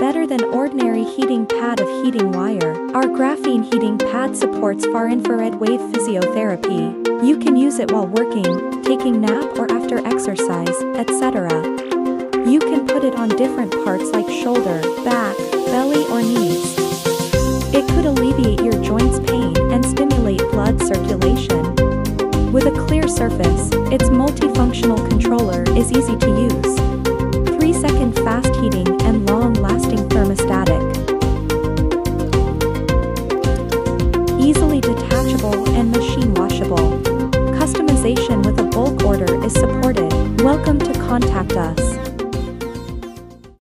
better than ordinary heating pad of heating wire. Our graphene heating pad supports far infrared wave physiotherapy. You can use it while working, taking nap or after exercise, etc. You can put it on different parts like shoulder, back, belly or knees. It could alleviate your joints pain and stimulate blood circulation. With a clear surface, its multifunctional controller is easy to use. 3 second fast heating Customization with a bulk order is supported. Welcome to contact us.